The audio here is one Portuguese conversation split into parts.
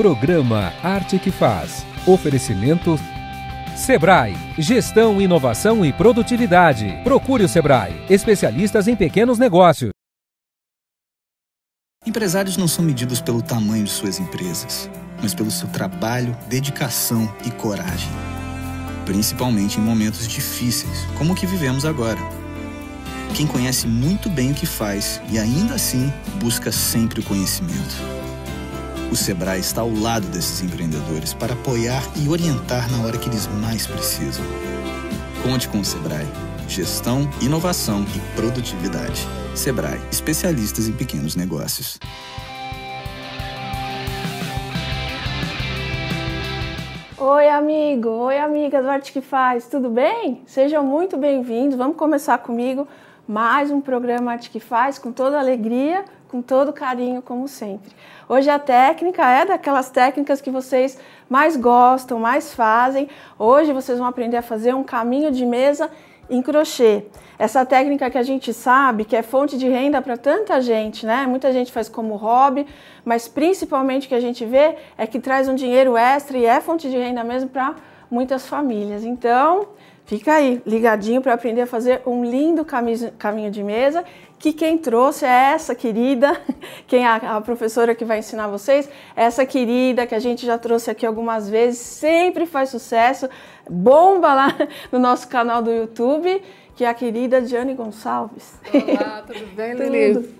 Programa Arte que Faz. Oferecimento Sebrae, Gestão, Inovação e Produtividade. Procure o Sebrae, especialistas em pequenos negócios. Empresários não são medidos pelo tamanho de suas empresas, mas pelo seu trabalho, dedicação e coragem. Principalmente em momentos difíceis, como o que vivemos agora. Quem conhece muito bem o que faz e ainda assim busca sempre o conhecimento. O Sebrae está ao lado desses empreendedores para apoiar e orientar na hora que eles mais precisam. Conte com o Sebrae. Gestão, inovação e produtividade. Sebrae, especialistas em pequenos negócios. Oi, amigo! Oi, amiga do Arte que Faz, tudo bem? Sejam muito bem-vindos. Vamos começar comigo mais um programa Arte que Faz com toda alegria, com todo carinho, como sempre. Hoje a técnica é daquelas técnicas que vocês mais gostam, mais fazem. Hoje vocês vão aprender a fazer um caminho de mesa em crochê. Essa técnica que a gente sabe que é fonte de renda para tanta gente, né? Muita gente faz como hobby, mas principalmente o que a gente vê é que traz um dinheiro extra e é fonte de renda mesmo para muitas famílias. Então, fica aí ligadinho para aprender a fazer um lindo caminho de mesa que quem trouxe é essa querida, quem é a professora que vai ensinar vocês, essa querida que a gente já trouxe aqui algumas vezes, sempre faz sucesso, bomba lá no nosso canal do YouTube, que é a querida Diane Gonçalves. Olá, tudo bem, Lili?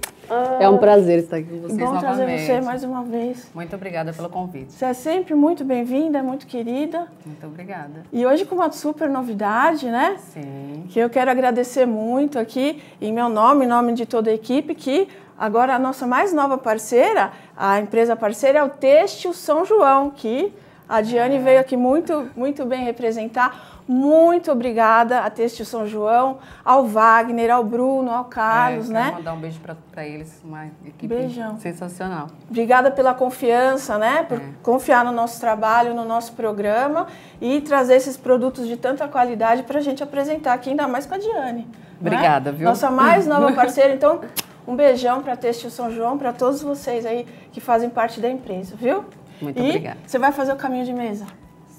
É um prazer estar aqui com vocês Bom novamente. trazer você mais uma vez. Muito obrigada pelo convite. Você é sempre muito bem-vinda, é muito querida. Muito obrigada. E hoje com uma super novidade, né? Sim. Que eu quero agradecer muito aqui, em meu nome, em nome de toda a equipe, que agora a nossa mais nova parceira, a empresa parceira é o Têxtil São João, que a Diane é. veio aqui muito, muito bem representar. Muito obrigada a Têxtil São João, ao Wagner, ao Bruno, ao Carlos, é, né? mandar um beijo para eles, uma equipe Beijão. sensacional. Obrigada pela confiança, né? Por é. confiar no nosso trabalho, no nosso programa e trazer esses produtos de tanta qualidade para a gente apresentar aqui, ainda mais com a Diane. Obrigada, né? viu? Nossa mais nova parceira, então um beijão para a Têxtil São João, para todos vocês aí que fazem parte da empresa, viu? Muito e obrigada. Você vai fazer o caminho de mesa?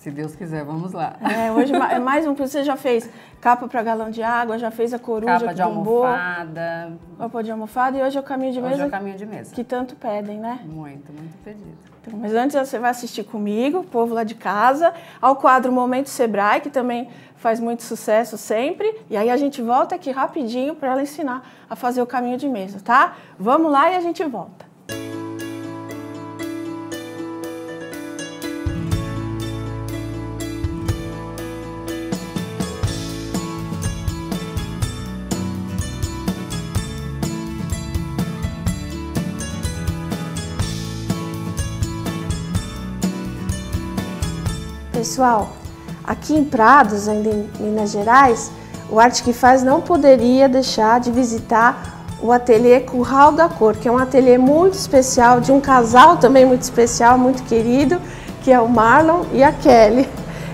Se Deus quiser, vamos lá. É, hoje é mais um. Você já fez capa para galão de água, já fez a coruja capa de almofada. Roupa de almofada e hoje é o caminho de hoje mesa. é o caminho de mesa. Que tanto pedem, né? Muito, muito pedido. Então, mas antes você vai assistir comigo, o povo lá de casa, ao quadro Momento Sebrae, que também faz muito sucesso sempre. E aí a gente volta aqui rapidinho para ela ensinar a fazer o caminho de mesa, tá? Vamos lá e a gente volta. Pessoal, aqui em Prados, ainda em Minas Gerais, o Arte que Faz não poderia deixar de visitar o ateliê Curral da Cor, que é um ateliê muito especial, de um casal também muito especial, muito querido, que é o Marlon e a Kelly.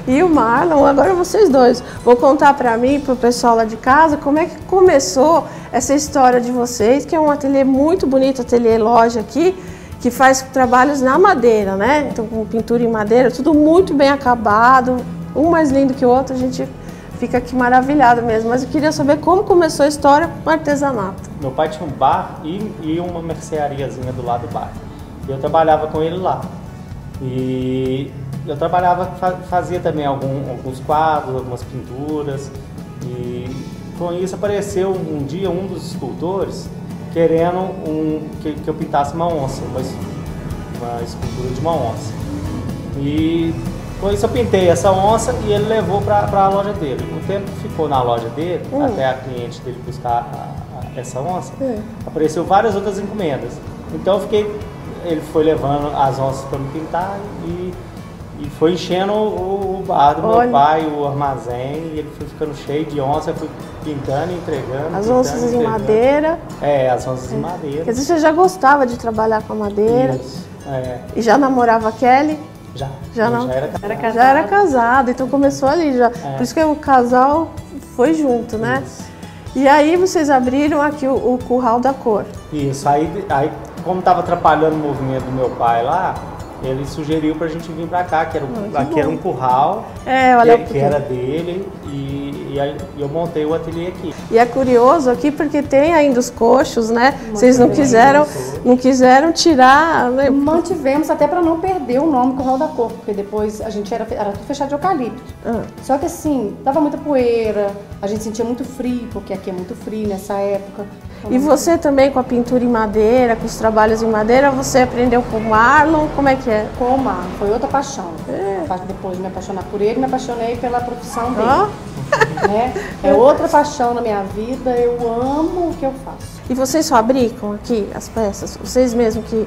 E o Marlon, agora vocês dois, vou contar para mim e para o pessoal lá de casa como é que começou essa história de vocês, que é um ateliê muito bonito, ateliê loja aqui, que faz trabalhos na madeira, né? Então, com pintura em madeira, tudo muito bem acabado, um mais lindo que o outro, a gente fica aqui maravilhado mesmo. Mas eu queria saber como começou a história com artesanato. Meu pai tinha um bar e, e uma merceariazinha do lado do bar. Eu trabalhava com ele lá. E eu trabalhava, fazia também algum, alguns quadros, algumas pinturas. E com isso apareceu um dia um dos escultores querendo um, que, que eu pintasse uma onça, uma, uma escultura de uma onça. E com isso eu pintei essa onça e ele levou para a loja dele. O tempo que ficou na loja dele, hum. até a cliente dele buscar a, a, essa onça, hum. apareceu várias outras encomendas. Então eu fiquei, ele foi levando as onças para me pintar e e foi enchendo o, o bar do Olha. meu pai, o armazém, e ele foi ficando cheio de onças, eu fui pintando e entregando. As onças entregando. em madeira. É, as onças é. em madeira. Quer dizer, você já gostava de trabalhar com a madeira? Isso, é. E já namorava a Kelly? Já. Já, não? já era, era casado. Já era casado, então começou ali já. É. Por isso que o casal foi junto, né? Isso. E aí vocês abriram aqui o, o curral da cor. Isso, aí, aí como estava atrapalhando o movimento do meu pai lá, ele sugeriu para a gente vir para cá, que era, um, aqui era um curral, é, olha que, que era dele, e, e, aí eu montei o ateliê aqui. E é curioso aqui porque tem ainda os coxos, né? Vocês não quiseram, não quiseram tirar. Né? Mantivemos até para não perder o nome Curral da Cor, porque depois a gente era, era tudo fechado de eucalipto. Ah. Só que assim, dava muita poeira, a gente sentia muito frio, porque aqui é muito frio nessa época. E você também com a pintura em madeira, com os trabalhos em madeira, você aprendeu com o Marlon? Como é que é? Com o Marlon, foi outra paixão. É. Depois de me apaixonar por ele, me apaixonei pela profissão dele. Oh. Né? É outra paixão na minha vida, eu amo o que eu faço. E vocês fabricam aqui as peças? Vocês mesmos que,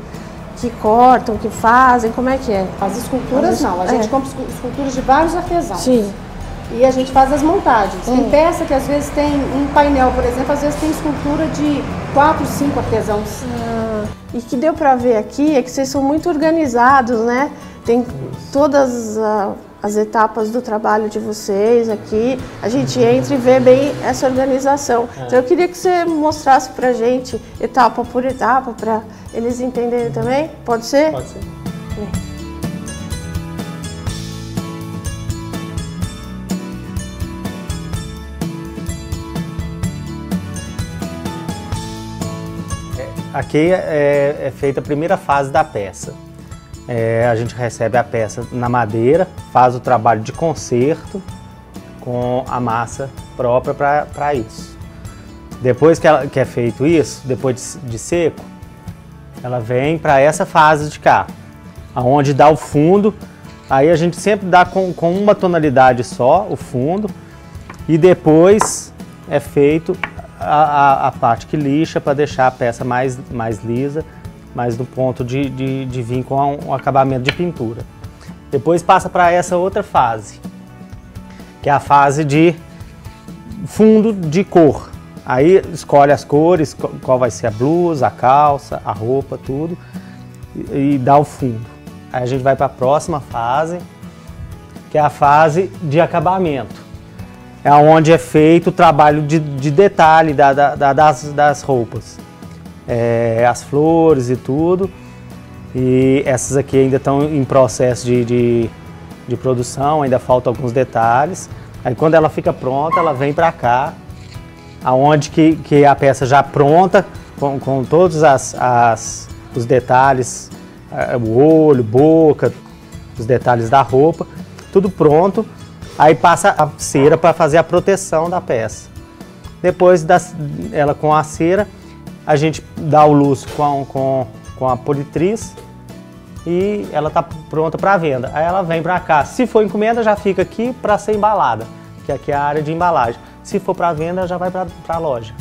que cortam, que fazem? Como é que é? As esculturas As, não, a gente é. compra esculturas de vários artesãos. Sim e a gente faz as montagens. Hum. Tem peça que às vezes tem um painel, por exemplo, às vezes tem escultura de quatro, cinco artesãos. Ah, e que deu para ver aqui é que vocês são muito organizados, né? Tem todas uh, as etapas do trabalho de vocês aqui. A gente entra e vê bem essa organização. É. Então eu queria que você mostrasse pra gente etapa por etapa para eles entenderem também. Pode ser? Pode ser. É. Aqui é, é, feita a primeira fase da peça. É, a gente recebe a peça na madeira, faz o trabalho de conserto com a massa própria para isso. Depois que, ela, que, é feito isso, depois de, de seco, ela vem para essa fase de cá, aonde dá o fundo. Aí a gente sempre dá com, com uma tonalidade só, o fundo, e depois é feito a, a, parte que lixa para deixar a peça mais, mais lisa, mais no ponto de, de, de vir com um, um acabamento de pintura. Depois passa para essa outra fase, que é a fase de fundo de cor. Aí escolhe as cores, qual vai ser a blusa, a calça, a roupa, tudo, e, e dá o fundo. Aí a gente vai para a próxima fase, que é a fase de acabamento é onde é feito o trabalho de, de detalhe da, da, das, das roupas. É, as flores e tudo. E essas aqui ainda estão em processo de, de, de, produção, ainda faltam alguns detalhes. Aí quando ela fica pronta, ela vem para cá, aonde que, que a peça já pronta, com, com todos as, as, os detalhes, é, o olho, boca, os detalhes da roupa, tudo pronto. Aí passa a cera para fazer a proteção da peça. Depois das, ela com a cera, a gente dá o luxo com, com, com a politriz e ela está pronta para venda. Aí ela vem para cá. Se for encomenda, já fica aqui para ser embalada, que aqui é a área de embalagem. Se for para venda, já vai para a loja.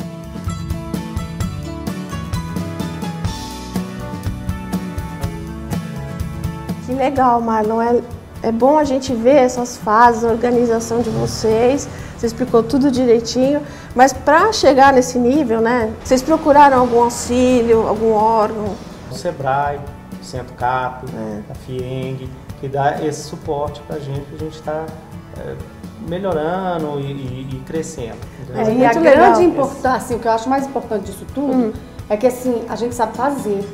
Que legal, Marlon. É é bom a gente ver essas fases, a organização de vocês. Você explicou tudo direitinho, mas para chegar nesse nível, né? Vocês procuraram algum auxílio, algum órgão? O Sebrae, o Centro Cap, é. a FIENG, que dá esse suporte para a gente, a gente está é, melhorando e, e, e crescendo. É, e a grande importância, assim, o que eu acho mais importante disso tudo, hum. é que assim, a gente sabe fazer.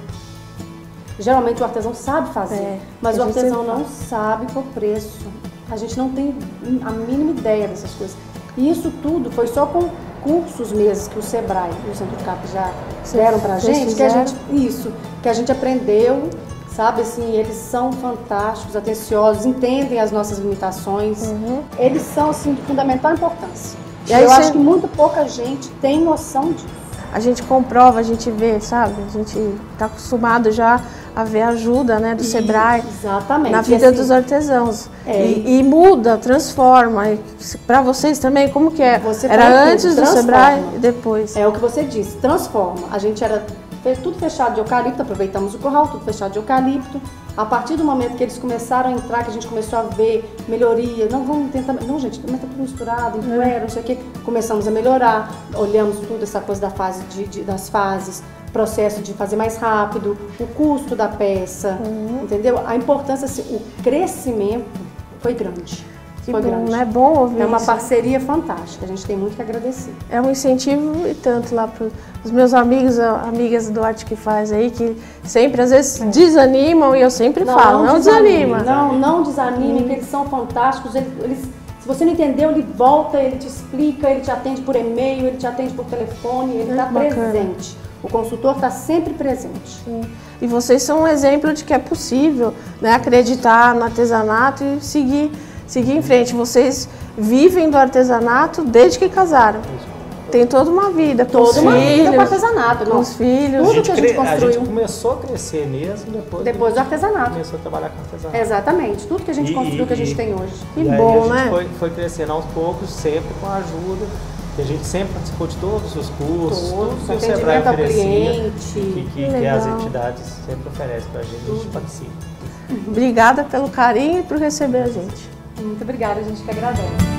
Geralmente o artesão sabe fazer, é, mas o artesão não sabe por preço. A gente não tem a mínima ideia dessas coisas. E isso tudo foi só com cursos mesmo que o Sebrae e o Centro Cap já deram pra gente, que a gente, isso, que a gente aprendeu, sabe assim, eles são fantásticos, atenciosos, entendem as nossas limitações. Uhum. Eles são assim de fundamental importância. E eu acho que muito pouca gente tem noção disso. A gente comprova, a gente vê, sabe? A gente está acostumado já haver ajuda né, do e, Sebrae exatamente. na vida assim, dos artesãos. É, e, e, muda, transforma. Para vocês também, como que é? Você era antes do Sebrae e depois? É o que você disse, transforma. A gente era tudo fechado de eucalipto, aproveitamos o curral, tudo fechado de eucalipto. A partir do momento que eles começaram a entrar, que a gente começou a ver melhoria, não vamos tentar, não gente, mas tá tudo misturado, empoeira, não sei o quê. Começamos a melhorar, olhamos tudo essa coisa da fase de, de das fases, processo de fazer mais rápido, o custo da peça, uhum. entendeu? A importância, assim, o crescimento foi grande. Que Foi bom, grande. né? Bom ouvir É uma isso. parceria fantástica, a gente tem muito que agradecer. É um incentivo e tanto lá para os meus amigos, amigas do Arte que faz aí, que sempre às vezes é. desanimam e eu sempre não, falo, não, não desanima. Não, não desanime, hum. eles são fantásticos, eles, eles, se você não entendeu, ele volta, ele te explica, ele te atende por e-mail, ele te atende por telefone, ele está presente. O consultor está sempre presente. Sim. E vocês são um exemplo de que é possível né, acreditar no artesanato e seguir seguir em frente. Vocês vivem do artesanato desde que casaram. Tem toda uma vida, com toda uma filhos, vida com artesanato, com os filhos. Tudo que a gente construiu. A gente começou a crescer mesmo depois, depois do artesanato. Começou a trabalhar com artesanato. Exatamente, tudo que a gente e, construiu e, que a gente tem hoje. Que bom, né? Foi, foi crescendo aos poucos, sempre com a ajuda. E a gente sempre participou de todos os cursos, todos, tudo que o Sebrae oferecia, cliente. Que, que, que, as entidades sempre oferecem para a gente, a gente participa. Obrigada pelo carinho e por receber a gente. Muito obrigada, a gente que agradece.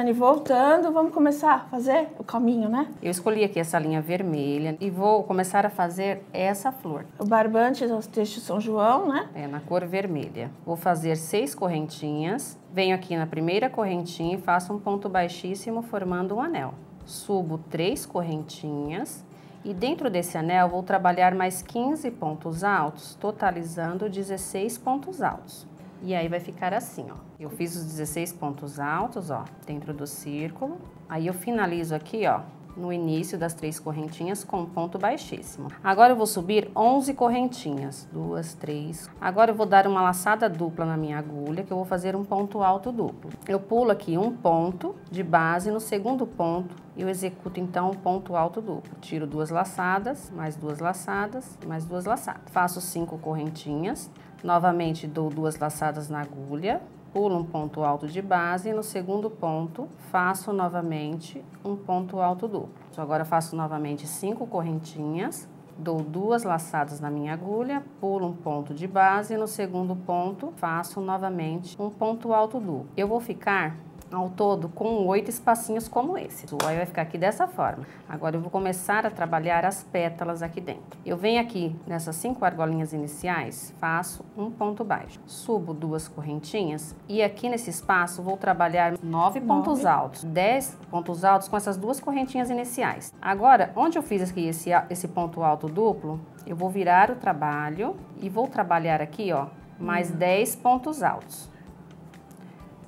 Diane, voltando, vamos começar a fazer o caminho, né? Eu escolhi aqui essa linha vermelha e vou começar a fazer essa flor. O barbante do texto São João, né? É, na cor vermelha. Vou fazer seis correntinhas. Venho aqui na primeira correntinha e faço um ponto baixíssimo formando um anel. Subo três correntinhas e dentro desse anel vou trabalhar mais 15 pontos altos, totalizando 16 pontos altos. E aí vai ficar assim, ó. Eu fiz os 16 pontos altos, ó, dentro do círculo. Aí eu finalizo aqui, ó, no início das três correntinhas com um ponto baixíssimo. Agora eu vou subir 11 correntinhas, duas, três. Agora eu vou dar uma laçada dupla na minha agulha, que eu vou fazer um ponto alto duplo. Eu pulo aqui um ponto de base, no segundo ponto eu executo então um ponto alto duplo. Tiro duas laçadas, mais duas laçadas, mais duas laçadas. Faço cinco correntinhas. Novamente dou duas laçadas na agulha, pulo um ponto alto de base e no segundo ponto faço novamente um ponto alto duplo. Então, agora faço novamente cinco correntinhas, dou duas laçadas na minha agulha, pulo um ponto de base e no segundo ponto faço novamente um ponto alto duplo. Eu vou ficar ao todo com oito espacinhos como esse. Aí vai ficar aqui dessa forma. Agora eu vou começar a trabalhar as pétalas aqui dentro. Eu venho aqui nessas cinco argolinhas iniciais, faço um ponto baixo, subo duas correntinhas e aqui nesse espaço vou trabalhar nove, nove. pontos altos, dez pontos altos com essas duas correntinhas iniciais. Agora, onde eu fiz aqui esse, esse ponto alto duplo, eu vou virar o trabalho e vou trabalhar aqui, ó, mais hum. 10 pontos altos.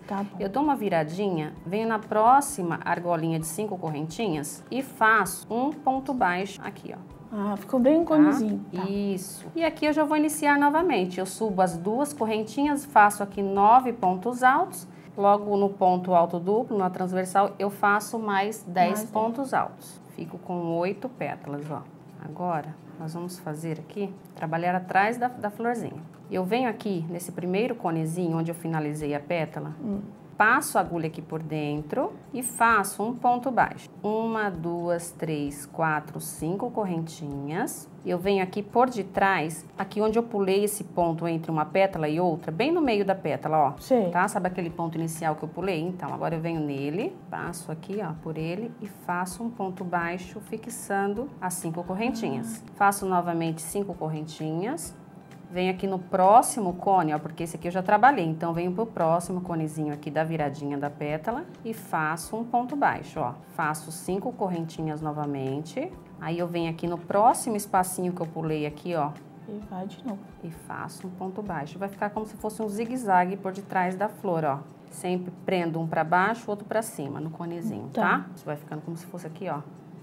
Tá eu dou uma viradinha, venho na próxima argolinha de cinco correntinhas e faço um ponto baixo aqui, ó. Ah, ficou bem um conezinho. Tá? Tá. Isso. E aqui eu já vou iniciar novamente. Eu subo as duas correntinhas, faço aqui nove pontos altos. Logo no ponto alto duplo, na transversal, eu faço mais dez mais pontos altos. Fico com oito pétalas, ó. Agora, nós vamos fazer aqui, trabalhar atrás da, da florzinha. Eu venho aqui nesse primeiro conezinho onde eu finalizei a pétala, hum. Passo a agulha aqui por dentro e faço um ponto baixo. Uma, duas, três, quatro, cinco correntinhas. Eu venho aqui por detrás, aqui onde eu pulei esse ponto entre uma pétala e outra, bem no meio da pétala, ó. Sim. Tá? Sabe aquele ponto inicial que eu pulei? Então, agora eu venho nele, passo aqui, ó, por ele e faço um ponto baixo, fixando as cinco correntinhas. Faço novamente cinco correntinhas venho aqui no próximo cone, ó, porque esse aqui eu já trabalhei, então venho pro próximo conezinho aqui da viradinha da pétala e faço um ponto baixo, ó. Faço cinco correntinhas novamente, aí eu venho aqui no próximo espacinho que eu pulei aqui, ó. E vai de novo. E faço um ponto baixo. Vai ficar como se fosse um zigue-zague por detrás da flor, ó. Sempre prendo um para baixo, outro para cima no conezinho, tá. tá? Isso vai ficando como se fosse aqui, ó.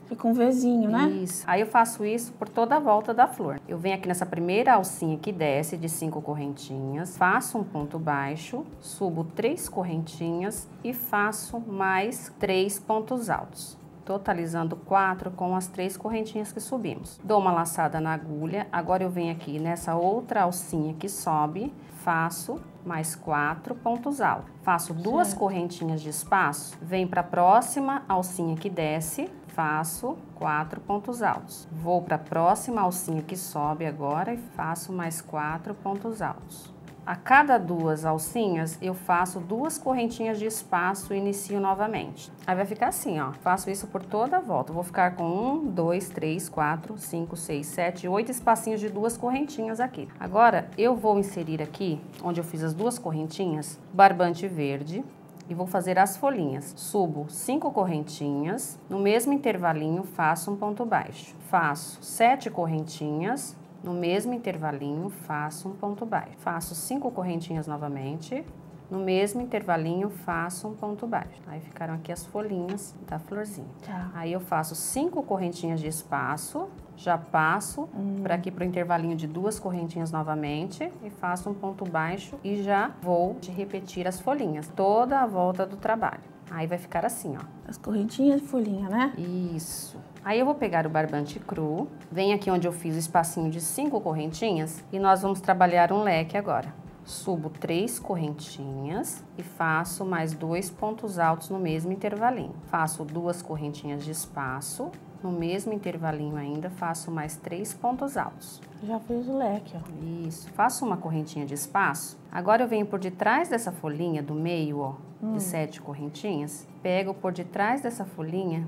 Fica um Vzinho, né? Isso. Aí eu faço isso por toda a volta da flor. Eu venho aqui nessa primeira alcinha que desce de cinco correntinhas, faço um ponto baixo, subo três correntinhas e faço mais três pontos altos totalizando quatro com as três correntinhas que subimos. Dou uma laçada na agulha, agora eu venho aqui nessa outra alcinha que sobe, faço mais quatro pontos altos. Faço duas certo. correntinhas de espaço, venho para a próxima alcinha que desce, faço quatro pontos altos. Vou para a próxima alcinha que sobe agora e faço mais quatro pontos altos. A cada duas alcinhas, eu faço duas correntinhas de espaço e inicio novamente. Aí vai ficar assim, ó. Faço isso por toda a volta. Vou ficar com um, dois, três, quatro, cinco, seis, sete, oito espacinhos de duas correntinhas aqui. Agora, eu vou inserir aqui, onde eu fiz as duas correntinhas, barbante verde, e vou fazer as folhinhas. Subo cinco correntinhas, no mesmo intervalinho faço um ponto baixo. Faço sete correntinhas, no mesmo intervalinho faço um ponto baixo. Faço cinco correntinhas novamente, no mesmo intervalinho faço um ponto baixo. Aí ficaram aqui as folhinhas da florzinha. Tá. Aí eu faço cinco correntinhas de espaço, já passo hum. para aqui para o intervalinho de duas correntinhas novamente e faço um ponto baixo e já vou repetir as folhinhas toda a volta do trabalho. Aí vai ficar assim, ó. As correntinhas e folhinha, né? Isso. Aí eu vou pegar o barbante cru, vem aqui onde eu fiz o espacinho de cinco correntinhas e nós vamos trabalhar um leque agora. Subo três correntinhas e faço mais dois pontos altos no mesmo intervalinho. Faço duas correntinhas de espaço no mesmo intervalinho ainda, faço mais três pontos altos. Já fiz o leque, ó. Isso. Faço uma correntinha de espaço. Agora eu venho por detrás dessa folhinha do meio, ó, hum. de sete correntinhas. Pego por detrás dessa folhinha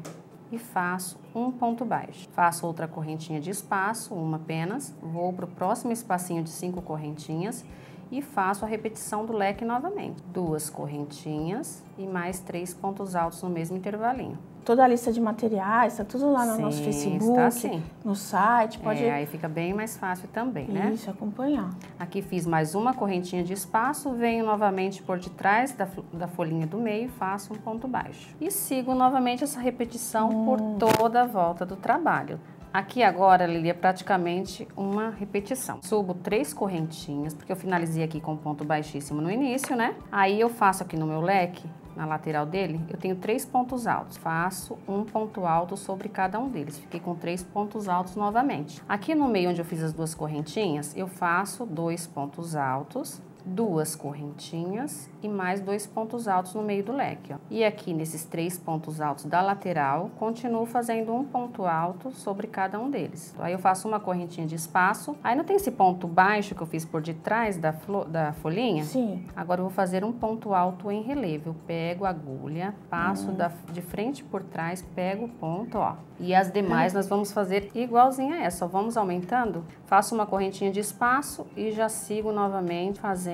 e faço um ponto baixo. Faço outra correntinha de espaço, uma apenas. Vou para o próximo espacinho de cinco correntinhas e faço a repetição do leque novamente. Duas correntinhas e mais três pontos altos no mesmo intervalinho toda a lista de materiais, está tudo lá no sim, nosso Facebook, sim. no site, pode... É, aí fica bem mais fácil também, né? Isso, acompanhar. Aqui fiz mais uma correntinha de espaço, venho novamente por detrás da, da folhinha do meio e faço um ponto baixo. E sigo novamente essa repetição hum. por toda a volta do trabalho. Aqui agora, Lili, é praticamente uma repetição. Subo três correntinhas, porque eu finalizei aqui com ponto baixíssimo no início, né? Aí eu faço aqui no meu leque na lateral dele, eu tenho três pontos altos. Faço um ponto alto sobre cada um deles. Fiquei com três pontos altos novamente. Aqui no meio onde eu fiz as duas correntinhas, eu faço dois pontos altos duas correntinhas e mais dois pontos altos no meio do leque. Ó. E aqui nesses três pontos altos da lateral, continuo fazendo um ponto alto sobre cada um deles. Aí eu faço uma correntinha de espaço. Aí não tem esse ponto baixo que eu fiz por detrás da, da folhinha? Sim. Agora eu vou fazer um ponto alto em relevo. Eu pego a agulha, passo hum. da, de frente por trás, pego o ponto, ó. E as demais nós vamos fazer igualzinho a essa. Só vamos aumentando. Faço uma correntinha de espaço e já sigo novamente fazendo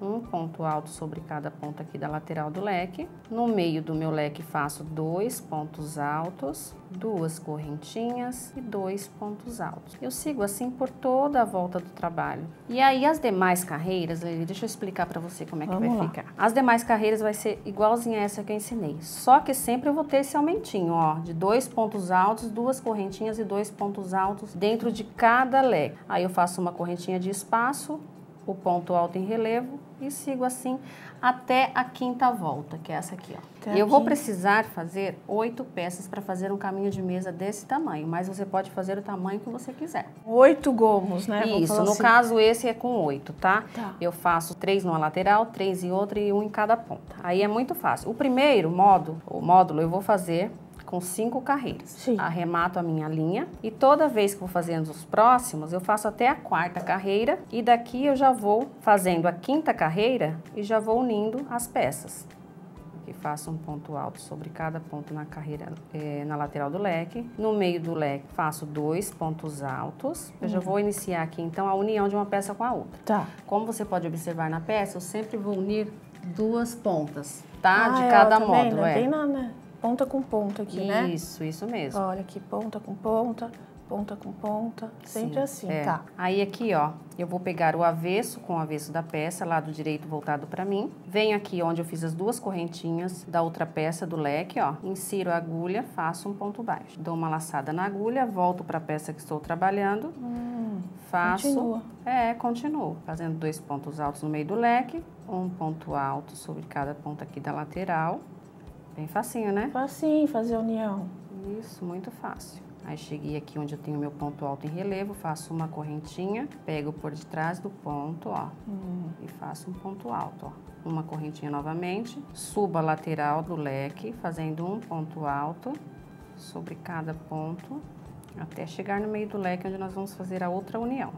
um ponto alto sobre cada ponta aqui da lateral do leque. No meio do meu leque faço dois pontos altos, duas correntinhas e dois pontos altos. Eu sigo assim por toda a volta do trabalho. E aí as demais carreiras, deixa eu explicar para você como é que Vamos vai lá. ficar. As demais carreiras vai ser igualzinha a essa que eu ensinei. Só que sempre eu vou ter esse aumentinho, ó, de dois pontos altos, duas correntinhas e dois pontos altos dentro de cada leque. Aí eu faço uma correntinha de espaço, o ponto alto em relevo e sigo assim até a quinta volta, que é essa aqui, ó. eu vou precisar fazer oito peças para fazer um caminho de mesa desse tamanho, mas você pode fazer o tamanho que você quiser. Oito gomos, né? Isso, no assim. caso esse é com oito, tá? tá? Eu faço três numa lateral, três em outra e um em cada ponta. Aí é muito fácil. O primeiro módulo, o módulo eu vou fazer com cinco carreiras. Sim. Arremato a minha linha e toda vez que vou fazendo os próximos, eu faço até a quarta carreira e daqui eu já vou fazendo a quinta carreira e já vou unindo as peças. Aqui faço um ponto alto sobre cada ponto na carreira, é, na lateral do leque. No meio do leque faço dois pontos altos. Eu uhum. já vou iniciar aqui então a união de uma peça com a outra. Tá. Como você pode observar na peça, eu sempre vou unir duas pontas, tá? Ah, de é, cada tá módulo. É. Bem na, né? Ponta com ponta aqui, isso, né? Isso, isso mesmo. Olha aqui, ponta com ponta, ponta com ponta, sempre Sim, assim, é. tá? Aí aqui, ó, eu vou pegar o avesso com o avesso da peça, lado direito voltado para mim. Venho aqui onde eu fiz as duas correntinhas da outra peça do leque, ó. Insiro a agulha, faço um ponto baixo. Dou uma laçada na agulha, volto para a peça que estou trabalhando. Hum, faço. Continua. É, continuo. Fazendo dois pontos altos no meio do leque, um ponto alto sobre cada ponta aqui da lateral. Bem facinho, né? Facinho fazer união. Isso, muito fácil. Aí cheguei aqui onde eu tenho meu ponto alto em relevo, faço uma correntinha, pego por detrás do ponto, ó, hum. e faço um ponto alto, ó. Uma correntinha novamente, subo a lateral do leque, fazendo um ponto alto sobre cada ponto, até chegar no meio do leque onde nós vamos fazer a outra união.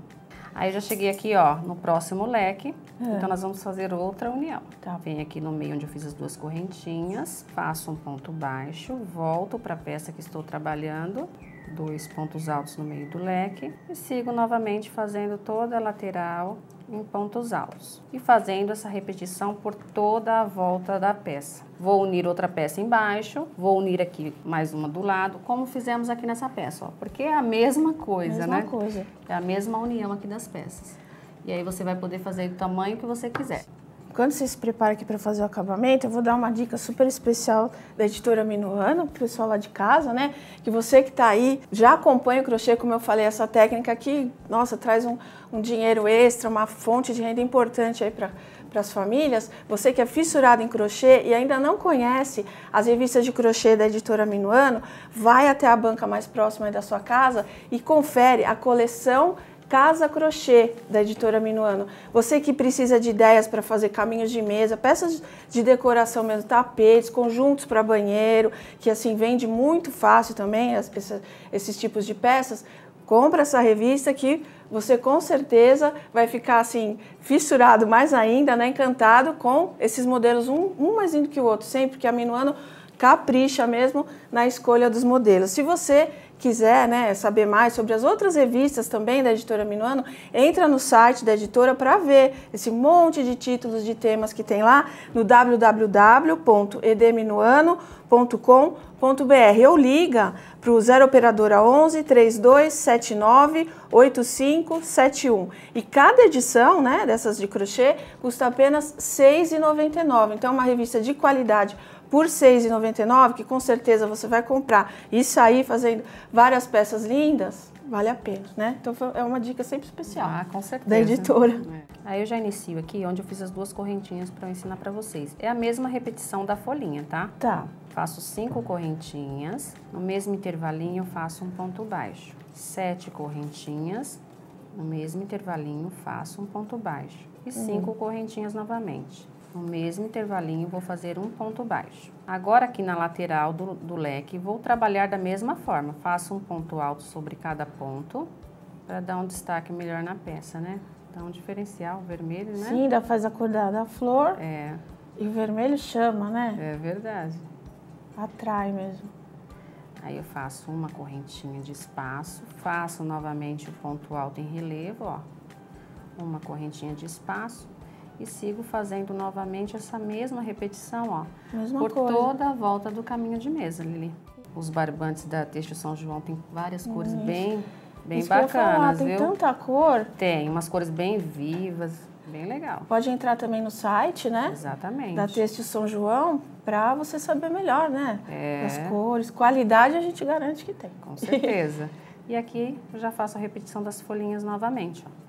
Aí já cheguei aqui, ó, no próximo leque. É. Então, nós vamos fazer outra união. Tá. Vem aqui no meio onde eu fiz as duas correntinhas, faço um ponto baixo, volto para a peça que estou trabalhando, dois pontos altos no meio do leque e sigo novamente fazendo toda a lateral em pontos altos e fazendo essa repetição por toda a volta da peça. Vou unir outra peça embaixo, vou unir aqui mais uma do lado, como fizemos aqui nessa peça, ó, porque é a mesma coisa, mesma né? coisa. É a mesma união aqui das peças. E aí você vai poder fazer do tamanho que você quiser. Quando você se prepara aqui para fazer o acabamento, eu vou dar uma dica super especial da editora Minuano, pro pessoal lá de casa, né? Que você que está aí já acompanha o crochê, como eu falei, essa técnica aqui, nossa, traz um, um dinheiro extra, uma fonte de renda importante aí para para as famílias, você que é fissurado em crochê e ainda não conhece as revistas de crochê da editora Minuano, vai até a banca mais próxima da sua casa e confere a coleção Casa Crochê, da editora Minuano. Você que precisa de ideias para fazer caminhos de mesa, peças de decoração mesmo, tapetes, conjuntos para banheiro, que assim vende muito fácil também esses, esses tipos de peças, compra essa revista que você com certeza vai ficar assim fissurado mais ainda, né, encantado com esses modelos um, um mais lindo que o outro, sempre que a Minuano capricha mesmo na escolha dos modelos. Se você quiser né, saber mais sobre as outras revistas também da editora Minuano, entra no site da editora para ver esse monte de títulos de temas que tem lá no www.edminuano.com.br ou liga para o 0 operadora 11 3279 8571. E cada edição né, dessas de crochê custa apenas R$ 6,99. Então é uma revista de qualidade por R$ 6,99, que com certeza você vai comprar e sair fazendo várias peças lindas, vale a pena, né? Então é uma dica sempre especial. Ah, com certeza. Da editora. É. Aí eu já inicio aqui onde eu fiz as duas correntinhas para ensinar para vocês. É a mesma repetição da folhinha, tá? Tá. Faço cinco correntinhas, no mesmo intervalinho faço um ponto baixo. Sete correntinhas, no mesmo intervalinho faço um ponto baixo. E cinco uhum. correntinhas novamente no mesmo intervalinho vou fazer um ponto baixo. Agora aqui na lateral do, do leque vou trabalhar da mesma forma, faço um ponto alto sobre cada ponto para dar um destaque melhor na peça, né? Dá um diferencial vermelho, né? Sim, dá faz a cor da, da flor. É. E o vermelho chama, né? É verdade. Atrai mesmo. Aí eu faço uma correntinha de espaço, faço novamente o ponto alto em relevo, ó. Uma correntinha de espaço, e sigo fazendo novamente essa mesma repetição, ó, mesma por coisa. toda a volta do caminho de mesa, Lili. Os barbantes da Teixo São João tem várias cores bem, bem Isso bacanas, falar, tem viu? tanta cor. Tem, umas cores bem vivas, bem legal. Pode entrar também no site, né? Exatamente. Da Teixo São João, para você saber melhor, né? É. As cores, qualidade a gente garante que tem. Com certeza. e aqui eu já faço a repetição das folhinhas novamente, ó.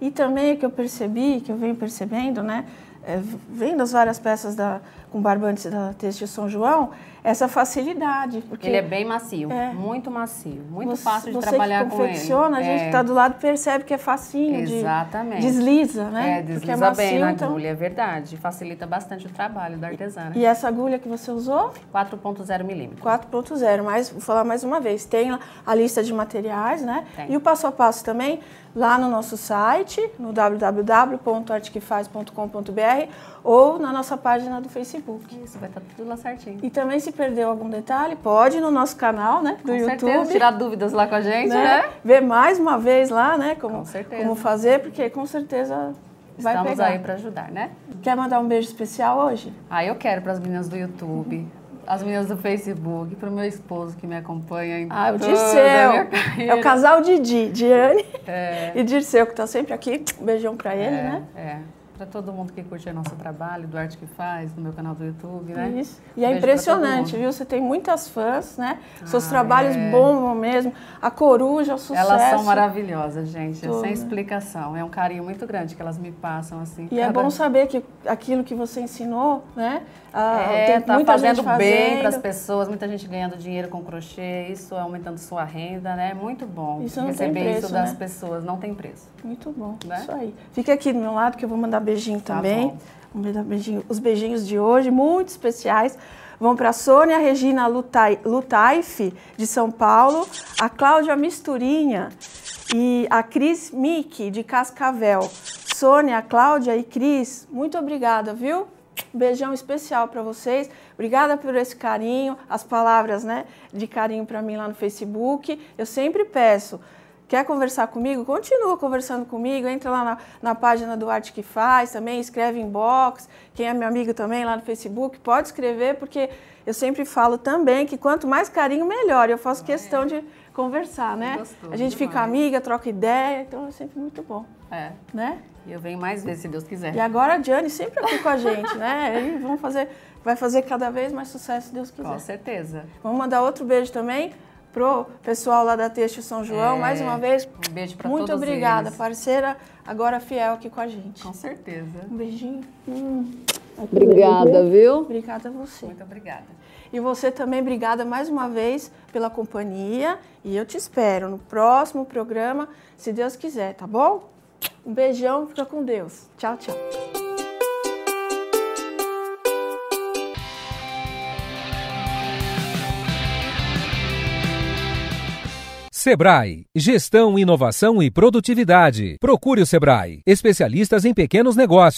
E também o que eu percebi, que eu venho percebendo, né, é, vendo as várias peças da, com barbantes da Têxtil São João, essa facilidade. Porque ele é bem macio, é, muito macio, muito você, fácil de trabalhar com ele. A gente é. está do lado percebe que é facinho. Exatamente. De, desliza, né? É, desliza é macio, bem na então... agulha, é verdade. Facilita bastante o trabalho da artesã. E essa agulha que você usou? 4.0 milímetros. 4.0, mas vou falar mais uma vez, tem a lista de materiais, né? Tem. E o passo a passo também lá no nosso site, no www.artquefaz.com.br ou na nossa página do Facebook. Isso, vai estar tá tudo lá certinho. E também se perdeu algum detalhe, pode ir no nosso canal, né, do com YouTube. Certeza, tirar dúvidas lá com a gente, né? né? Ver mais uma vez lá, né, como, com certeza. como fazer, porque com certeza vai Estamos pegar. aí para ajudar, né? Quer mandar um beijo especial hoje? Ah, eu quero para as meninas do YouTube. as meninas do Facebook, para o meu esposo que me acompanha em Ah, o Dirceu. É o casal Didi, Diane é. e Dirceu, que está sempre aqui. Um beijão para ele, é, né? É para todo mundo que curte o nosso trabalho, do Arte que Faz, no meu canal do YouTube, né? Isso. E é impressionante, viu? Você tem muitas fãs, né? Seus ah, trabalhos é. bombam mesmo. A Coruja, o sucesso. Elas são maravilhosas, gente, Tudo. sem explicação. É um carinho muito grande que elas me passam, assim. E é cada... é bom saber que aquilo que você ensinou, né? Ah, é, tem tá muita fazendo, gente bem para as pessoas, muita gente ganhando dinheiro com crochê, isso aumentando sua renda, né? Muito bom. Isso não Receber tem preço, isso das né? pessoas, não tem preço. Muito bom, né? isso aí. Fica aqui do meu lado que eu vou mandar beijinho tá também. Bom. Vamos dar beijinho. Os beijinhos de hoje, muito especiais, vão para a Sônia Regina Lutai, Lutaif, de São Paulo, a Cláudia Misturinha, E a Cris Mick, de Cascavel. Sônia, Cláudia e Cris, muito obrigada, viu? Beijão especial para vocês. Obrigada por esse carinho, as palavras né, de carinho para mim lá no Facebook. Eu sempre peço, quer conversar comigo? Continua conversando comigo. Entra lá na, na página do Arte que Faz também, escreve inbox. Quem é meu amigo também lá no Facebook, pode escrever, porque eu sempre falo também que quanto mais carinho, melhor. Eu faço questão de conversar, né? Gostoso, a gente demais. fica amiga, troca ideia, então é sempre muito bom. É. Né? E eu venho mais vezes, se Deus quiser. E agora a Diane sempre aqui com a gente, né? E vamos fazer, vai fazer cada vez mais sucesso, se Deus quiser. Com certeza. Vamos mandar outro beijo também pro pessoal lá da Texto São João, é, mais uma vez. Um beijo para todos Muito obrigada, eles. parceira, agora fiel aqui com a gente. Com certeza. Um beijinho. Hum. Obrigada, viu? Obrigada a você. Muito obrigada. E você também, obrigada mais uma vez pela companhia. E eu te espero no próximo programa, se Deus quiser, tá bom? Um beijão, fica com Deus. Tchau, tchau. Sebrae, Gestão, Inovação e Produtividade. Procure o Sebrae, especialistas em pequenos negócios.